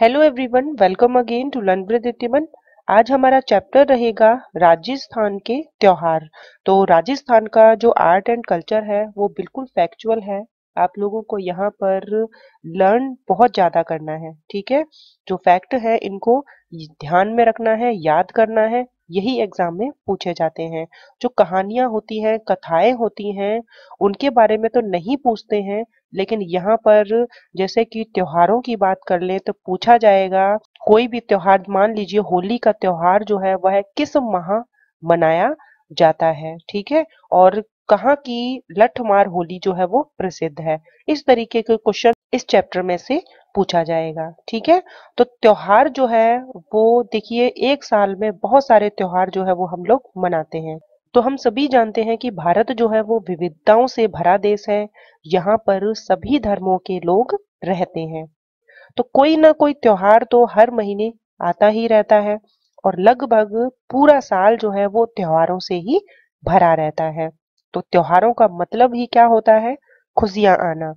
Hello everyone welcome again to learn with इतिमन आज हमारा chapter रहेगा राजस्थान के त्योहार। तो राजस्थान का जो आर्ट एंड कल्चर है, वो बिल्कुल फैक्चुअल है। आप लोगों को यहाँ पर लर्न बहुत ज़्यादा करना है, ठीक है? जो फैक्ट है, इनको ध्यान में रखना है, याद करना है, यही एग्ज़ाम में पूछे जाते हैं। जो कहानियाँ होती हैं, कथाएँ होती हैं, उनके बारे में तो नहीं पूछते हैं लेकिन यहाँ पर जैसे कि त्योहारों की बात कर ले तो पूछा जाएगा, कोई भी त्योहार, मान लीजिए होली का त्योहार जो है, वह किस माह मनाया जाता है, ठीक है? और कहाँ की लठमार होली जो है, वो प्रसिद्ध है? इस तरीके के क्वेश्चन इस चैप्टर में से पूछा जाएगा, ठीक है? तो त्योहार जो है, वो देखिए, एक साल में बहुत सारे त्योहार जो है, वो हम लोग मनाते हैं। तो हम सभी जानते हैं कि भारत जो है वो विविधताओं से भरा देश है। यहाँ पर सभी धर्मों के लोग रहते हैं। तो कोई ना कोई त्योहार तो हर महीने आता ही रहता है और लगभग पूरा साल जो है वो त्योहारों से ही भरा रहता है। तो त्योहारों का मतलब ही क्या होता है? खुशियाँ आना।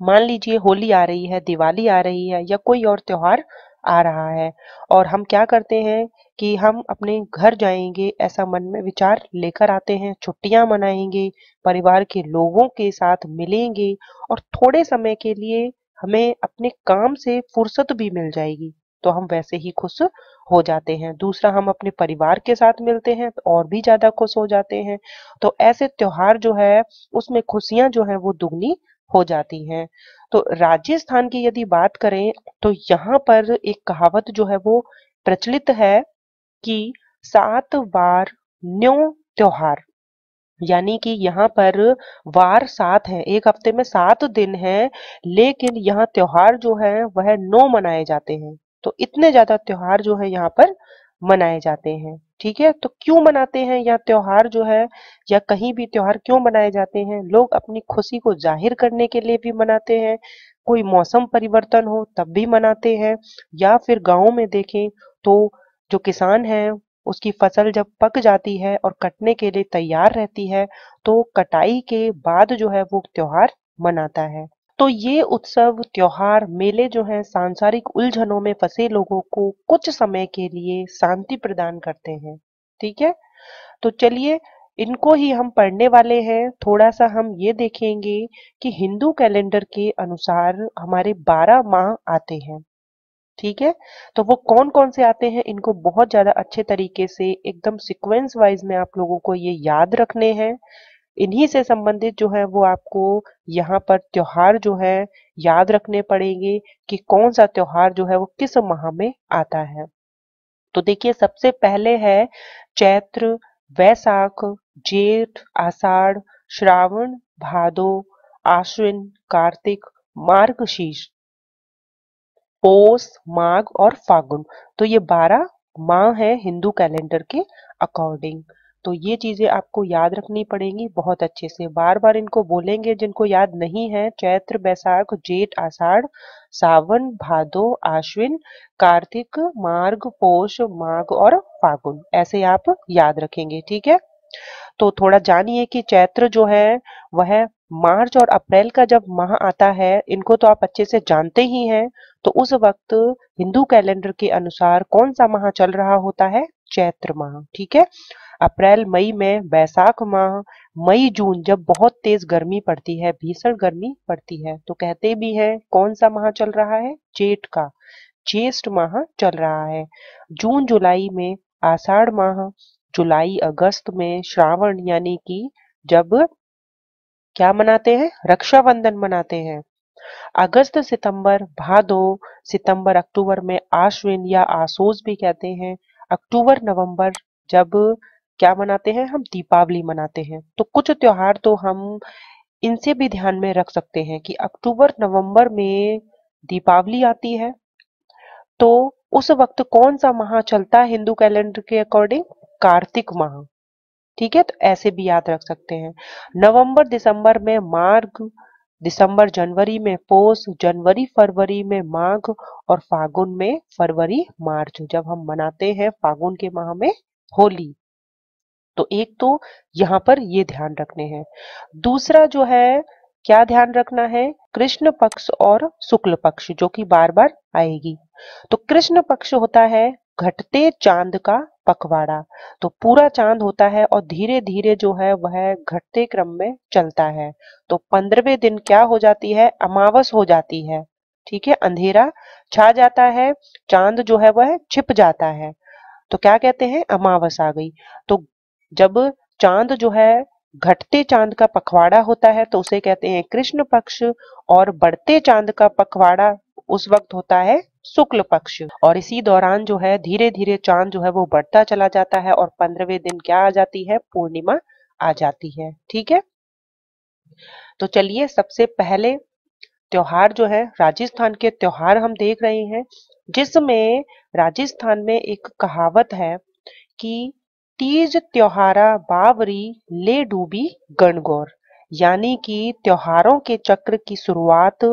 मान लीजिए होली आ रही है, दिवाली आ रही है या कोई और त्योहार आ रहा है और हम क्या करते हैं कि हम अपने घर जाएँगे, ऐसा मन में विचार लेकर आते हैं, छुट्टियाँ मनाएँगे, परिवार के लोगों के साथ मिलेंगे और थोड़े समय के लिए हमें अपने काम से फुर्सत भी मिल जाएगी तो हम वैसे ही खुश हो जाते हैं। दूसरा, हम अपने परिवार के साथ मिलते हैं तो और भी ज़्यादा खुश हो जाते हैं। तो ऐसे त्योहार जो है, उसमें खुशियाँ जो है, वो दुगनी हो जाती हैं। तो राजस्थान की यदि बात करें तो यहाँ पर एक कहावत जो है, वो प्रचलित है कि सात बार न्यो त्योहार। यानी कि यहाँ पर वार सात है। एक हफ़्ते में सात दिन है, लेकिन यहाँ त्योहार जो है, वह नौ मनाए जाते हैं। तो इतने ज़्यादा त्योहार जो है, यहाँ पर मनाए जाते हैं। ठीक है? तो क्यों मनाते हैं या त्योहार जो है? या कहीं भी त्योहार क्यों मनाए जाते हैं? लोग अपनी खुशी को ज़ाहिर करने के लिए भी मनाते हैं। कोई मौसम परिवर्तन हो, तब भी मनाते हैं। या फिर गाँव में देखें तो जो किसान है, उसकी फ़सल जब पक जाती है और कटने के लिए तैयार रहती है तो कटाई के बाद जो है वो त्योहार मनाता है। तो ये उत्सव, त्योहार, मेले जो हैं, सांसारिक उलझनों में फंसे लोगों को कुछ समय के लिए शांति प्रदान करते हैं। ठीक है? तो चलिए, इनको ही हम पढ़ने वाले हैं। थोड़ा सा हम ये देखेंगे कि हिंदू कैलेंडर के अनुसार हमारे 12 माह आते हैं। ठीक है? तो वो कौन कौन से आते हैं? इनको बहुत ज़्यादा अच्छे तरीके से, एकदम सिक्वेंस वाइज में आप लोगों को ये याद रखने हैं। इन्हीं से संबंधित जो है वो आपको यहाँ पर त्योहार जो है याद रखने पड़ेंगे कि कौन सा त्योहार जो है वो किस माह में आता है। तो देखिए, सबसे पहले है चैत्र वैशाख जेठ, आषाढ़, श्रावण, भादो, आश्विन, कार्तिक, मार्गशीर्ष। पोष माघ और फागुन। तो ये बारह माह है हिंदू कैलेंडर के अकॉर्डिंग। तो ये चीज़ें आपको याद रखनी पड़ेंगी बहुत अच्छे से। बार बार इनको बोलेंगे जिनको याद नहीं है, चैत्र, बैसाख, जेठ, आषाढ़, सावन, भादो, आश्विन, कार्तिक, मार्ग, पोष, माघ और फागुन। ऐसे आप याद रखेंगे, ठीक है? तो थोड़ा जानिए कि चैत्र जो है, वह मार्च और अप्रैल का जब माह आता है, इनको तो आप अच्छे से जानते ही हैं तो उस वक्त हिंदू कैलेंडर के अनुसार कौन सा माह चल रहा होता है? चैत्र माह, ठीक है? अप्रैल, मई में बैसाख माह, मई, जून जब बहुत तेज गर्मी पड़ती है, भीषण गर्मी पड़ती है तो कहते भी है कौन सा माह चल रहा है? जेठ का, ज्येष्ठ माह चल रहा है। जून, जुलाई में आषाढ़ माह जुलाई, अगस्त में श्रावण यानी कि जब क्या मनाते हैं? रक्षाबंधन मनाते हैं। अगस्त, सितंबर, भादो, सितंबर, अक्टूबर में आश्विन या आसोज भी कहते हैं। अक्टूबर, नवंबर जब क्या मनाते हैं? हम दीपावली मनाते हैं। तो कुछ त्योहार तो हम इनसे भी ध्यान में रख सकते हैं कि अक्टूबर, नवंबर में दीपावली आती है। तो उस वक्त कौन सा माह चलता है हिंदू कैलेंडर के अकॉर्डिंग? कार्तिक माह। ठीक है? तो ऐसे भी याद रख सकते हैं। नवंबर, दिसंबर में मार्ग दिसंबर, जनवरी में पोष, जनवरी, फरवरी में माघ और फागुन में फरवरी, मार्च, जब हम मनाते हैं फागुन के माह में होली। तो एक तो यहाँ पर ये ध्यान रखने हैं। दूसरा जो है, क्या ध्यान रखना है? कृष्ण पक्ष और शुक्ल पक्ष, जो कि बार बार आएगी। तो कृष्ण पक्ष होता है घटते चाँद का पखवाड़ा। तो पूरा चाँद होता है और धीरे धीरे जो है वह घटते क्रम में चलता है। तो पंद्रहवें दिन क्या हो जाती है? अमावस हो जाती है। ठीक है? अंधेरा छा जाता है, चाँद जो है वह छिप जाता है। तो क्या कहते हैं? अमावस आ गई। तो जब चाँद जो है घटते चाँद का पखवाड़ा होता है तो उसे कहते हैं कृष्ण पक्ष और बढ़ते चाँद का पखवाड़ा उस वक्त होता है शुक्ल पक्ष। और इसी दौरान जो है धीरे धीरे चाँद जो है, वो बढ़ता चला जाता है और पंद्रहवें दिन क्या आ जाती है? पूर्णिमा आ जाती है। ठीक है? तो चलिए सबसे पहले त्योहार जो है, राजस्थान के त्योहार हम देख रहे हैं, जिसमें राजस्थान में एक कहावत है कि तीज त्योहारा बावरी ले डूबी गणगौर। यानी कि त्योहारों के चक्र की शुरुआत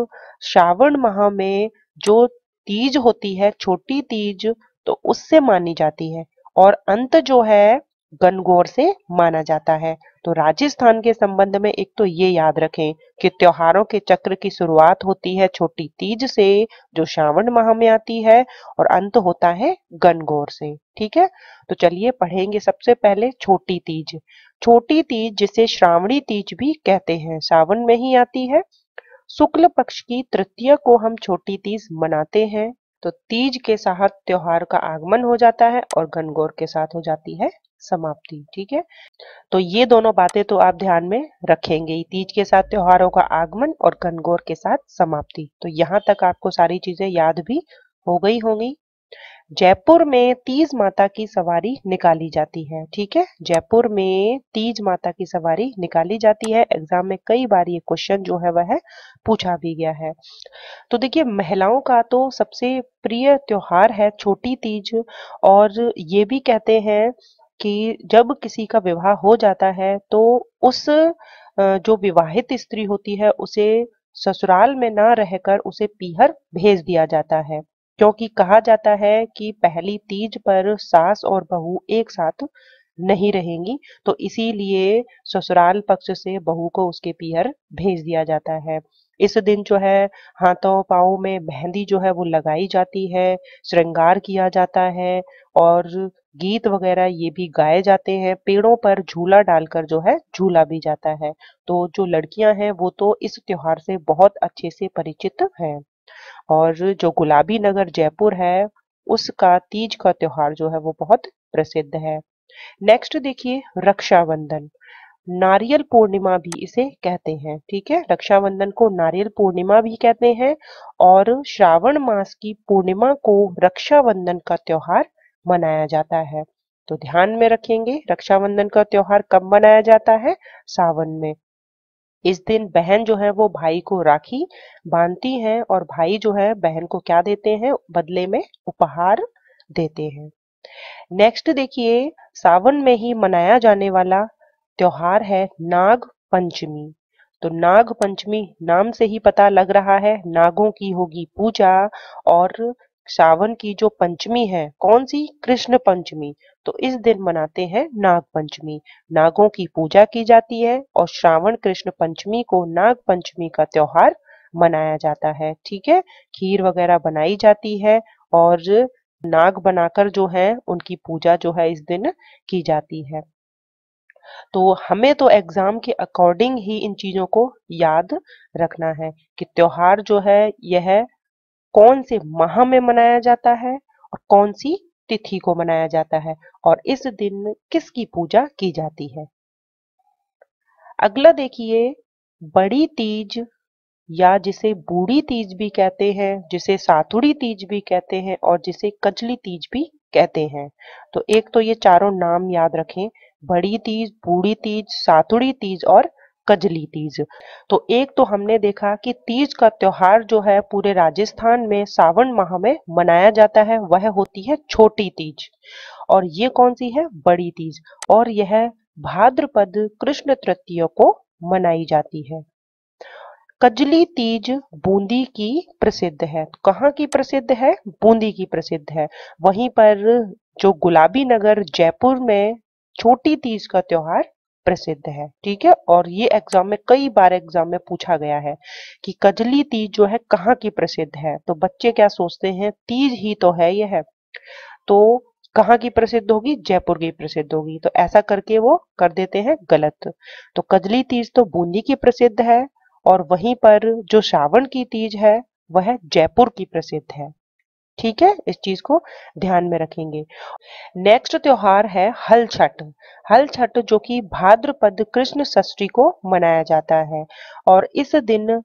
श्रावण माह में जो तीज होती है, छोटी तीज तो उससे मानी जाती है। और अंत जो है गनगौर से माना जाता है। तो राजस्थान के संबंध में एक तो ये याद रखें कि त्योहारों के चक्र की शुरुआत होती है छोटी तीज से, जो श्रावण माह में आती है, और अंत होता है गनगौर से। ठीक है? तो चलिए पढ़ेंगे सबसे पहले छोटी तीज। छोटी तीज जिसे श्रावणी तीज भी कहते हैं, सावन में ही आती है। शुक्ल पक्ष की तृतीय को हम छोटी तीज मनाते हैं। तो तीज के साथ त्योहार का आगमन हो जाता है और घनगौर के साथ हो जाती है समाप्ति, ठीक है? तो ये दोनों बातें तो आप ध्यान में रखेंगे तीज के साथ त्योहारों का आगमन और घनगौर के साथ समाप्ति। तो यहाँ तक आपको सारी चीज़ें याद भी हो गई होंगी। जयपुर में तीज माता की सवारी निकाली जाती है, ठीक है? जयपुर में तीज माता की सवारी निकाली जाती है। एग्ज़ाम में कई बार ये क्वेश्चन जो है, वह पूछा भी गया है। तो देखिए, महिलाओं का तो सबसे प्रिय त्योहार है छोटी तीज, और ये भी कहते हैं कि जब किसी का विवाह हो जाता है तो उस जो विवाहित स्त्री होती है, उसे ससुराल में ना रहकर उसे पीहर भेज दिया जाता है। क्योंकि कहा जाता है कि पहली तीज पर सास और बहू एक साथ नहीं रहेंगी तो इसीलिए ससुराल पक्ष से बहू को उसके पीहर भेज दिया जाता है। इस दिन जो है, हाथों पाओ में मेहंदी जो है वो लगाई जाती है, श्रृंगार किया जाता है और गीत वगैरह ये भी गाए जाते हैं। पेड़ों पर झूला डालकर जो है, झूला भी जाता है। तो जो लड़कियाँ हैं वो तो इस त्योहार से बहुत अच्छे से परिचित हैं। और जो गुलाबी नगर जयपुर है, उसका तीज का त्योहार जो है वो बहुत प्रसिद्ध है। नेक्स्ट देखिए, रक्षाबंधन। नारियल पूर्णिमा भी इसे कहते हैं, ठीक है? रक्षाबंधन को नारियल पूर्णिमा भी कहते हैं और श्रावण मास की पूर्णिमा को रक्षाबंधन का त्योहार मनाया जाता है। तो ध्यान में रखेंगे, रक्षाबंधन का त्योहार कब मनाया जाता है? सावन में। इस दिन बहन जो है वो भाई को राखी बांधती है और भाई जो है बहन को क्या देते हैं? बदले में उपहार देते हैं। नेक्स्ट देखिए, सावन में ही मनाया जाने वाला त्योहार है नाग पंचमी। तो नाग पंचमी नाम से ही पता लग रहा है, नागों की होगी पूजा और सावन की जो पंचमी है, कौन सी? कृष्ण पंचमी। तो इस दिन मनाते हैं नाग पंचमी। नागों की पूजा की जाती है और श्रावण कृष्ण पंचमी को नाग पंचमी का त्योहार मनाया जाता है। ठीक है? खीर वगैरह बनाई जाती है और नाग बनाकर जो है, उनकी पूजा जो है इस दिन की जाती है। तो हमें तो एग्ज़ाम के अकॉर्डिंग ही इन चीज़ों को याद रखना है कि त्योहार जो है, यह कौन से माह में मनाया जाता है और कौन सी तिथि को मनाया जाता है और इस दिन किसकी पूजा की जाती है? अगला देखिए, बड़ी तीज या जिसे बूढ़ी तीज भी कहते हैं, जिसे सातुड़ी तीज भी कहते हैं और जिसे कजली तीज भी कहते हैं। तो एक तो ये चारों नाम याद रखें, बड़ी तीज, बूढ़ी तीज, सातुड़ी तीज और कजली तीज। तो एक तो हमने देखा कि तीज का त्योहार जो है पूरे राजस्थान में सावन माह में मनाया जाता है, वह होती है छोटी तीज। और ये कौन सी है? बड़ी तीज। और यह भाद्रपद कृष्ण तृतीय को मनाई जाती है। कजली तीज बूंदी की प्रसिद्ध है। कहाँ की प्रसिद्ध है? बूंदी की प्रसिद्ध है। वहीं पर जो गुलाबी नगर जयपुर में छोटी तीज का त्योहार प्रसिद्ध है, ठीक है? और ये एग्ज़ाम में, कई बार एग्ज़ाम में पूछा गया है कि कजली तीज जो है कहाँ की प्रसिद्ध है? तो बच्चे क्या सोचते हैं, तीज ही तो है ये है। तो कहाँ की प्रसिद्ध होगी? जयपुर की प्रसिद्ध होगी। तो ऐसा करके वो कर देते हैं गलत। तो कजली तीज तो बूंदी की प्रसिद्ध है और वहीं पर जो श्रावण की तीज है, वह जयपुर की प्रसिद्ध है। ठीक है? इस चीज़ को ध्यान में रखेंगे। नेक्स्ट त्योहार है हल छठ। हल छठ जो कि भाद्रपद कृष्ण षष्ठी को मनाया जाता है और इस दिन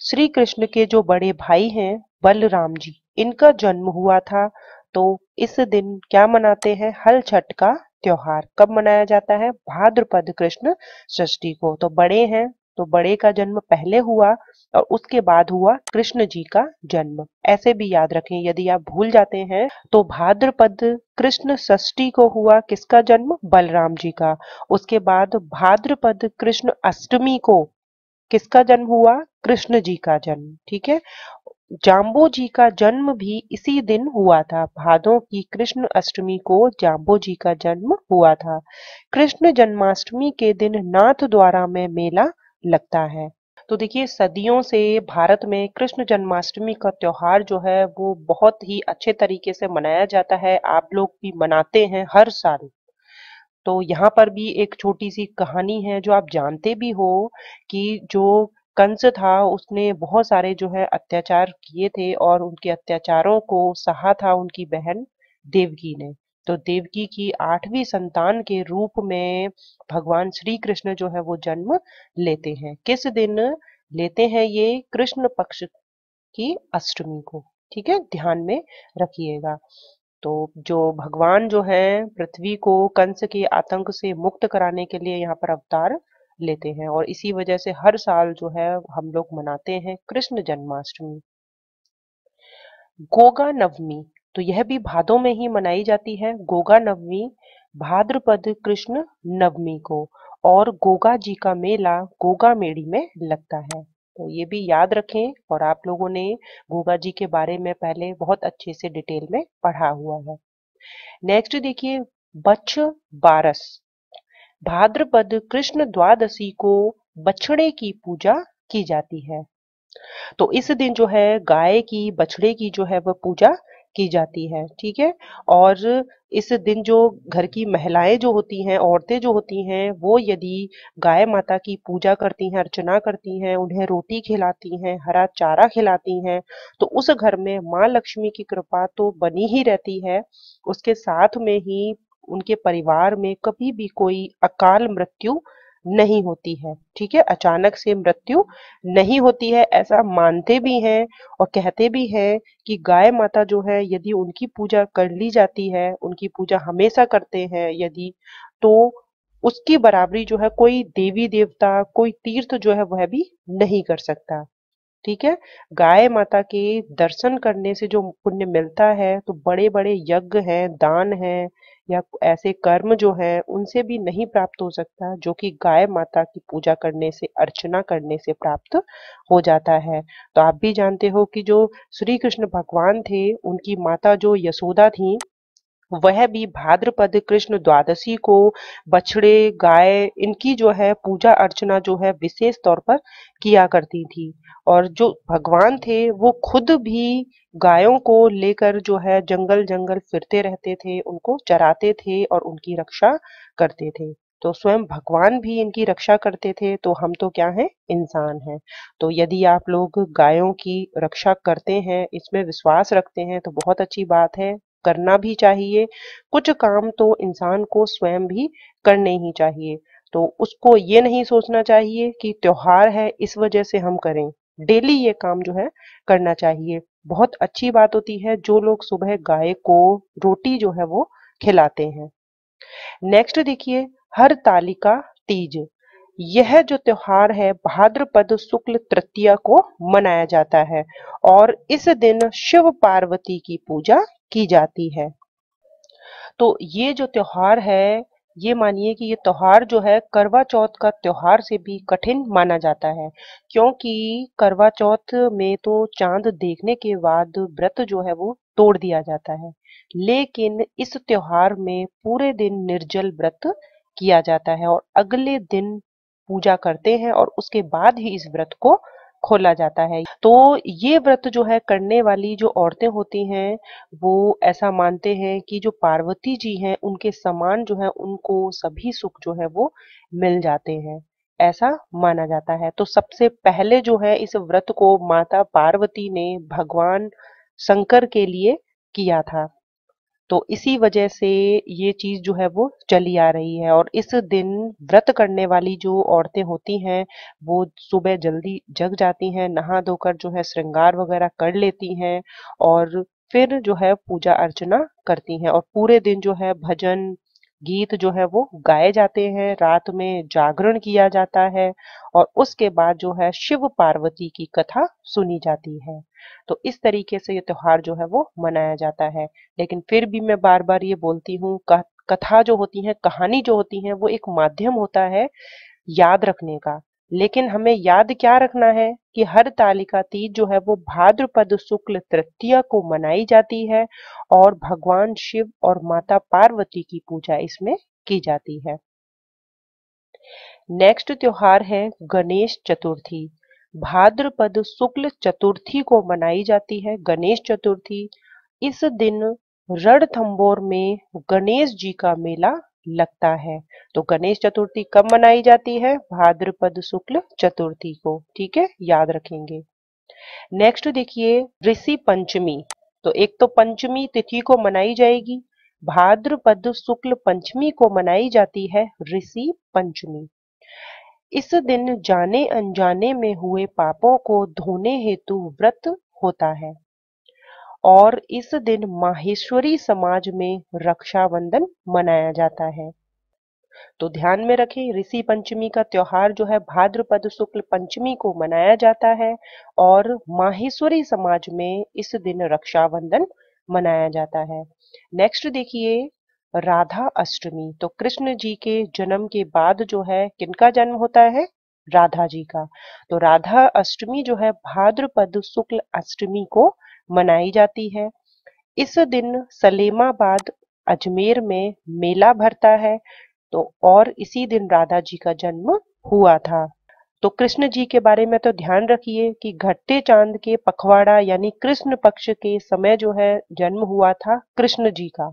श्री कृष्ण के जो बड़े भाई हैं, बलराम जी, इनका जन्म हुआ था। तो इस दिन क्या मनाते हैं? हल छठ का त्योहार। कब मनाया जाता है? भाद्रपद कृष्ण षष्ठी को। तो बड़े हैं तो बड़े का जन्म पहले हुआ और उसके बाद हुआ कृष्ण जी का जन्म। ऐसे भी याद रखें, यदि आप भूल जाते हैं तो भाद्रपद कृष्ण षष्ठी को हुआ किसका जन्म? बलराम जी का। उसके बाद भाद्रपद कृष्ण अष्टमी को किसका जन्म हुआ? कृष्ण जी का जन्म, ठीक है? जाम्बो जी का जन्म भी इसी दिन हुआ था। भादों की कृष्ण अष्टमी को जाम्बो जी का जन्म हुआ था। कृष्ण जन्माष्टमी के दिन नाथ द्वारा में मेला लगता है। तो देखिए, सदियों से भारत में कृष्ण जन्माष्टमी का त्योहार जो है, वो बहुत ही अच्छे तरीके से मनाया जाता है। आप लोग भी मनाते हैं हर साल। तो यहाँ पर भी एक छोटी सी कहानी है, जो आप जानते भी हो कि जो कंस था, उसने बहुत सारे जो है अत्याचार किए थे और उनके अत्याचारों को सहा था उनकी बहन देवकी ने। तो देवकी की आठवीं संतान के रूप में भगवान श्री कृष्ण जो है वो जन्म लेते हैं। किस दिन लेते हैं ये? कृष्ण पक्ष की अष्टमी को। ठीक है? ध्यान में रखिएगा। तो जो भगवान जो है, पृथ्वी को कंस के आतंक से मुक्त कराने के लिए यहाँ पर अवतार लेते हैं और इसी वजह से हर साल जो है हम लोग मनाते हैं कृष्ण जन्माष्टमी। गोगा नवमी। तो यह भी भादों में ही मनाई जाती है, गोगा नवमी, भाद्रपद कृष्ण नवमी को, और गोगा जी का मेला गोगा मेड़ी में लगता है। तो ये भी याद रखें, और आप लोगों ने गोगा जी के बारे में पहले बहुत अच्छे से डिटेल में पढ़ा हुआ है। नेक्स्ट देखिए, बच्छ बारस। भाद्रपद कृष्ण द्वादशी को बछड़े की पूजा की जाती है। तो इस दिन जो है गाय की, बछड़े की जो है वह पूजा की जाती है, ठीक है? और इस दिन जो घर की महिलाएँ जो होती हैं, औरतें जो होती हैं, वो यदि गाय माता की पूजा करती हैं, अर्चना करती हैं, उन्हें रोटी खिलाती हैं, हरा चारा खिलाती हैं तो उस घर में माँ लक्ष्मी की कृपा तो बनी ही रहती है। उसके साथ में ही उनके परिवार में कभी भी कोई अकाल मृत्यु नहीं होती है, ठीक है? अचानक से मृत्यु नहीं होती है, ऐसा मानते भी हैं और कहते भी हैं कि गाय माता जो है, यदि उनकी पूजा कर ली जाती है, उनकी पूजा हमेशा करते हैं यदि तो उसकी बराबरी जो है कोई देवी देवता, कोई तीर्थ जो है वह भी नहीं कर सकता, ठीक है? गाय माता के दर्शन करने से जो पुण्य मिलता है तो बड़े बड़े यज्ञ हैं, दान हैं या ऐसे कर्म जो है, उनसे भी नहीं प्राप्त हो सकता, जो कि गाय माता की पूजा करने से, अर्चना करने से प्राप्त हो जाता है। तो आप भी जानते हो कि जो श्री कृष्ण भगवान थे, उनकी माता जो यशोदा थी वह भी भाद्रपद कृष्ण द्वादशी को बछड़े, गाय, इनकी जो है पूजा अर्चना जो है विशेष तौर पर किया करती थी। और जो भगवान थे, वो खुद भी गायों को लेकर जो है जंगल जंगल फिरते रहते थे, उनको चराते थे और उनकी रक्षा करते थे। तो स्वयं भगवान भी इनकी रक्षा करते थे तो हम तो क्या हैं? इंसान हैं। तो यदि आप लोग गायों की रक्षा करते हैं, इसमें विश्वास रखते हैं तो बहुत अच्छी बात है। करना भी चाहिए। कुछ काम तो इंसान को स्वयं भी करने ही चाहिए। तो उसको ये नहीं सोचना चाहिए कि त्योहार है, इस वजह से हम करें। डेली ये काम जो है करना चाहिए। बहुत अच्छी बात होती है, जो लोग सुबह गाय को रोटी जो है वो खिलाते हैं। नेक्स्ट देखिए, हर तालिका तीज। यह जो त्योहार है भाद्रपद शुक्ल तृतीया को मनाया जाता है और इस दिन शिव पार्वती की पूजा की जाती है। तो ये जो त्योहार है, ये मानिए कि ये त्योहार जो है, करवा चौथ का त्योहार से भी कठिन माना जाता है, क्योंकि करवा चौथ में तो चाँद देखने के बाद व्रत जो है वो तोड़ दिया जाता है। लेकिन इस त्योहार में पूरे दिन निर्जल व्रत किया जाता है और अगले दिन पूजा करते हैं और उसके बाद ही इस व्रत को खोला जाता है। तो ये व्रत जो है करने वाली जो औरतें होती हैं, वो ऐसा मानते हैं कि जो पार्वती जी हैं, उनके समान जो है, उनको सभी सुख जो है, वो मिल जाते हैं। ऐसा माना जाता है। तो सबसे पहले जो है, इस व्रत को माता पार्वती ने भगवान शंकर के लिए किया था। तो इसी वजह से ये चीज़ जो है वो चली आ रही है और इस दिन व्रत करने वाली जो औरतें होती हैं, वो सुबह जल्दी जग जाती हैं, नहा धोकर जो है श्रृंगार वगैरह कर लेती हैं और फिर जो है पूजा अर्चना करती हैं और पूरे दिन जो है भजन गीत जो है वो गाए जाते हैं, रात में जागरण किया जाता है और उसके बाद जो है शिव पार्वती की कथा सुनी जाती है। तो इस तरीके से ये त्योहार जो है वो मनाया जाता है। लेकिन फिर भी मैं बार बार ये बोलती हूँ कथा जो होती है, कहानी जो होती है, वो एक माध्यम होता है याद रखने का। लेकिन हमें याद क्या रखना है कि हर तालिका तीज जो है वो भाद्रपद शुक्ल, तृतीया को मनाई जाती है और भगवान शिव और माता पार्वती की पूजा इसमें की जाती है। नेक्स्ट त्योहार है गणेश चतुर्थी। भाद्रपद शुक्ल चतुर्थी को मनाई जाती है गणेश चतुर्थी। इस दिन रणथंबोर में गणेश जी का मेला लगता है। तो गणेश चतुर्थी कब मनाई जाती है? भाद्रपद शुक्ल चतुर्थी को, ठीक है? याद रखेंगे। नेक्स्ट देखिए, ऋषि पंचमी। तो एक तो पंचमी तिथि को मनाई जाएगी, भाद्रपद शुक्ल पंचमी को मनाई जाती है ऋषि पंचमी। इस दिन जाने अनजाने में हुए पापों को धोने हेतु व्रत होता है। और इस दिन माहेश्वरी समाज में रक्षाबंधन मनाया जाता है। तो ध्यान में रखें, ऋषि पंचमी का त्योहार जो है, भाद्रपद शुक्ल पंचमी को मनाया जाता है और माहेश्वरी समाज में इस दिन रक्षाबंधन मनाया जाता है। नेक्स्ट देखिए, राधा अष्टमी। तो कृष्ण जी के जन्म के बाद जो है, किनका जन्म होता है? राधा जी का। तो राधा अष्टमी जो है, भाद्रपद शुक्ल अष्टमी को मनाई जाती है। इस दिन सलेमाबाद अजमेर में मेला भरता है तो और इसी दिन राधा जी का जन्म हुआ था। तो कृष्ण जी के बारे में तो ध्यान रखिए कि घट्टे चाँद के पखवाड़ा यानी कृष्ण पक्ष के समय जो है, जन्म हुआ था कृष्ण जी का।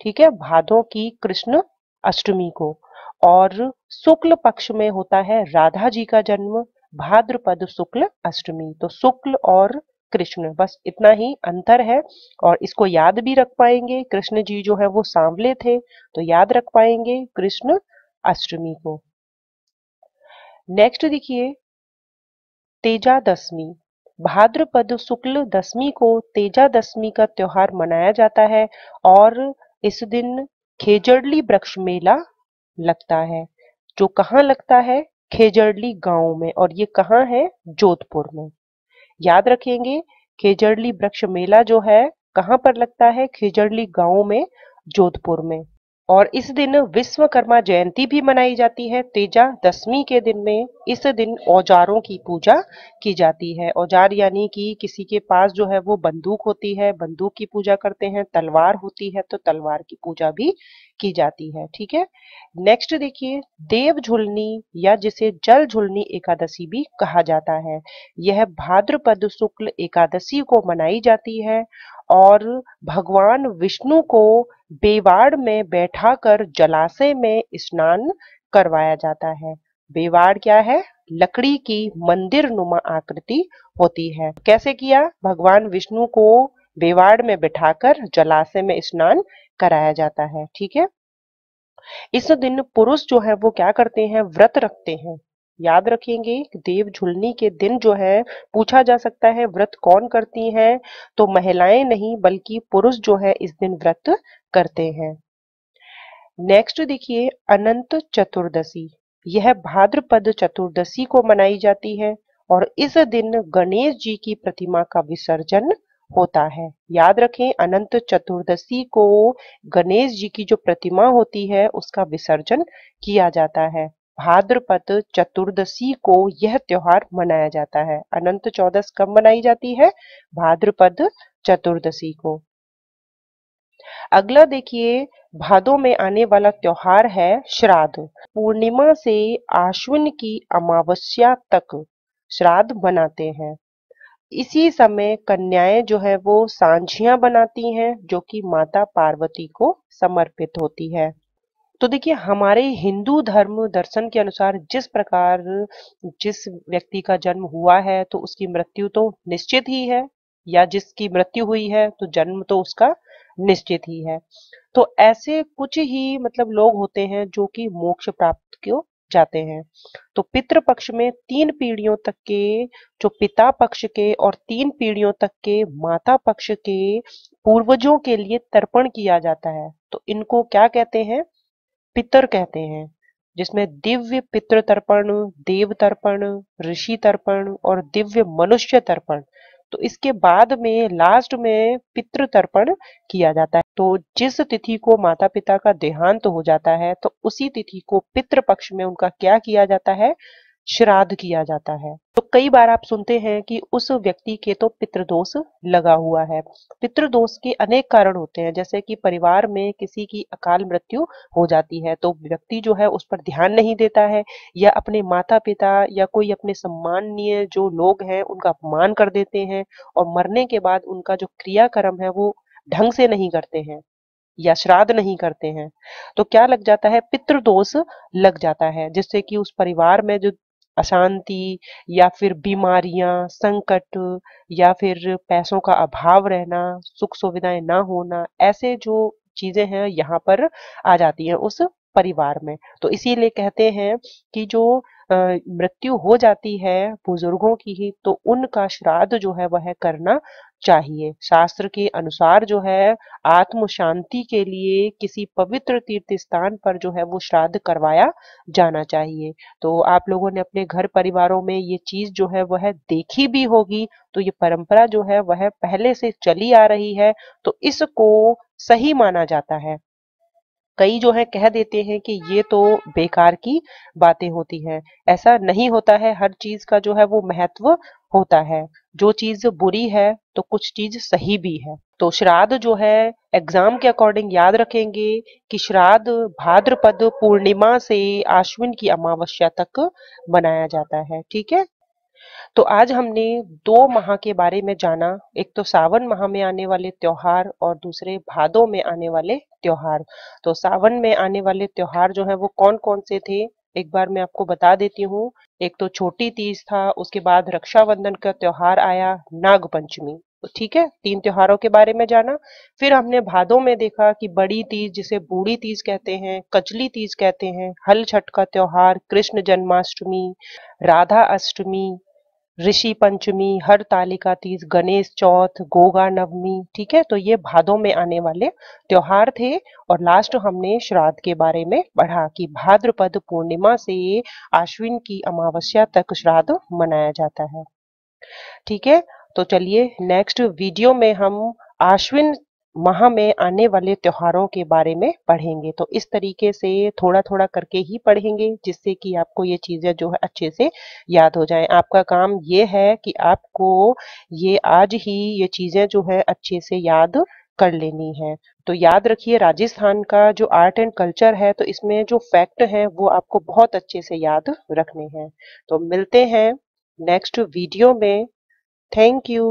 ठीक है, भादों की कृष्ण अष्टमी को। और शुक्ल पक्ष में होता है राधा जी का जन्म, भाद्रपद शुक्ल अष्टमी। तो शुक्ल और कृष्ण बस इतना ही अंतर है और इसको याद भी रख पाएँगे। कृष्ण जी जो है वो सांवले थे तो याद रख पाएँगे कृष्ण अष्टमी को। नेक्स्ट देखिए तेजा दशमी भाद्रपद शुक्ल दशमी को तेजा दशमी का त्योहार मनाया जाता है और इस दिन खेजड़ली वृक्ष मेला लगता है। जो कहाँ लगता है? खेजड़ली गाँव में और ये कहाँ है? जोधपुर में। याद रखेंगे खेजड़ली वृक्ष मेला जो है, कहाँ पर लगता है? खेजड़ली गाँव में, जोधपुर में। और इस दिन विश्वकर्मा जयंती भी मनाई जाती है। तेजा दसवीं के दिन में इस दिन औजारों की पूजा की जाती है। औज़ार यानी कि किसी के पास जो है वो बंदूक होती है, बंदूक की पूजा करते हैं, तलवार होती है तो तलवार की पूजा भी की जाती है, ठीक है? नेक्स्ट देखिए, देव झुलनी या जिसे जल झुलनी एकादशी भी कहा जाता है। यह भाद्रपद शुक्ल एकादशी को मनाई जाती है और भगवान विष्णु को बेवाड़ में बैठाकर जलाशय में स्नान करवाया जाता है। बेवाड़ क्या है? लकड़ी की मंदिर नुमा आकृति होती है। कैसे किया? भगवान विष्णु को बेवाड़ में बिठाकर जलाशय में स्नान कराया जाता है। ठीक है? इस दिन पुरुष जो है, वो क्या करते हैं? व्रत रखते हैं। याद रखेंगे, देव झुलनी के दिन जो है, पूछा जा सकता है, व्रत कौन करती हैं? तो महिलाएँ नहीं, बल्कि पुरुष जो है, इस दिन व्रत करते हैं। नेक्स्ट देखिए, अनंत चतुर्दशी। यह भाद्रपद चतुर्दशी को मनाई जाती है और इस दिन गणेश जी की प्रतिमा का विसर्जन होता है। याद रखें, अनंत चतुर्दशी को गणेश जी की जो प्रतिमा होती है, उसका विसर्जन किया जाता है। भाद्रपद चतुर्दशी को यह त्योहार मनाया जाता है। अनंत चौदस कब मनाई जाती है? भाद्रपद चतुर्दशी को। अगला देखिए, भादों में आने वाला त्योहार है श्राद्ध। पूर्णिमा से आश्विन की अमावस्या तक श्राद्ध बनाते हैं। इसी समय कन्याएँ जो है वो सांझियाँ बनाती हैं, जो कि माता पार्वती को समर्पित होती है। तो देखिए, हमारे हिंदू धर्म दर्शन के अनुसार जिस प्रकार जिस व्यक्ति का जन्म हुआ है तो उसकी मृत्यु तो निश्चित ही है, या जिसकी मृत्यु हुई है तो जन्म तो उसका निश्चित ही है। तो ऐसे कुछ ही मतलब लोग होते हैं जो कि मोक्ष प्राप्त क्यों जाते हैं? तो पितृ पक्ष में तीन पीढ़ियों तक के जो पिता पक्ष के और तीन पीढ़ियों तक के माता पक्ष के पूर्वजों के लिए तर्पण किया जाता है। तो इनको क्या कहते हैं? पितर कहते हैं, जिसमें दिव्य पितृ तर्पण, देव तर्पण, ऋषि तर्पण और दिव्य मनुष्य तर्पण तो इसके बाद में लास्ट में पितृ तर्पण किया जाता है। तो जिस तिथि को माता पिता का देहांत तो हो जाता है तो उसी तिथि को पितृ पक्ष में उनका क्या किया जाता है? श्राद्ध किया जाता है। तो कई बार आप सुनते हैं कि उस व्यक्ति के तो पितृदोष लगा हुआ है। पितृदोष के अनेक कारण होते हैं, जैसे कि परिवार में किसी की अकाल मृत्यु हो जाती है तो व्यक्ति जो है उस पर ध्यान नहीं देता है, या अपने माता पिता या कोई अपने सम्माननीय जो लोग हैं, उनका अपमान कर देते हैं, और मरने के बाद उनका जो क्रियाक्रम है, वो ढंग से नहीं करते हैं, या श्राद्ध नहीं करते हैं। तो क्या लग जाता है? पितृदोष लग जाता है, जिससे कि उस परिवार में जो अशांति या फिर बीमारियाँ, संकट या फिर पैसों का अभाव रहना, सुख सुविधाएँ ना होना, ऐसे जो चीज़ें हैं यहाँ पर आ जाती हैं उस परिवार में। तो इसीलिए कहते हैं कि जो मृत्यु हो जाती है बुज़ुर्गों की ही तो उनका श्राद्ध जो है वह करना चाहिए। शास्त्र के अनुसार जो है आत्म शांति के लिए किसी पवित्र तीर्थ स्थान पर जो है, वो श्राद्ध करवाया जाना चाहिए। तो आप लोगों ने अपने घर परिवारों में ये चीज़ जो है, वह देखी भी होगी। तो ये परंपरा जो है, वह पहले से चली आ रही है तो इसको सही माना जाता है। कई जो है, कह देते हैं कि ये तो बेकार की बातें होती हैं। ऐसा नहीं होता है। हर चीज़ का जो है, वो महत्व होता है। जो चीज़ बुरी है तो कुछ चीज़ सही भी है। तो श्राद्ध जो है, एग्ज़ाम के अकॉर्डिंग याद रखेंगे कि श्राद्ध भाद्रपद पूर्णिमा से आश्विन की अमावस्या तक बनाया जाता है, ठीक है? तो आज हमने दो माह के बारे में जाना। एक तो सावन माह में आने वाले त्योहार और दूसरे भादों में आने वाले त्योहार। तो सावन में आने वाले त्योहार जो है, वो कौन कौन से थे? एक बार मैं आपको बता देती हूँ, एक तो छोटी तीज था, उसके बाद रक्षाबंधन का त्योहार आया नाग पंचमी ठीक है? तीन त्योहारों के बारे में जाना। फिर हमने भादों में देखा कि बड़ी तीज जिसे बूढ़ी तीज कहते हैं, कचली तीज कहते हैं हल छठ का त्योहार, कृष्ण जन्माष्टमी, राधा अष्टमी ऋषि पंचमी, हर तालिका तीज, गणेश चौथ, गोगा नवमी, ठीक है? तो ये भादों में आने वाले त्योहार थे और लास्ट हमने श्राद्ध के बारे में पढ़ा कि भाद्रपद पूर्णिमा से आश्विन की अमावस्या तक श्राद्ध मनाया जाता है। ठीक है? तो चलिए नेक्स्ट वीडियो में हम आश्विन माह में आने वाले त्योहारों के बारे में पढ़ेंगे। तो इस तरीके से थोड़ा थोड़ा करके ही पढ़ेंगे, जिससे कि आपको ये चीज़ें जो है अच्छे से याद हो जाएँ। आपका काम ये है कि आपको ये आज ही ये चीज़ें जो है अच्छे से याद कर लेनी है। तो याद रखिए, राजस्थान का जो आर्ट एंड कल्चर है तो इसमें जो फैक्ट है, वो आपको बहुत अच्छे से याद रखने हैं। तो मिलते हैं नेक्स्ट वीडियो में। Thank you.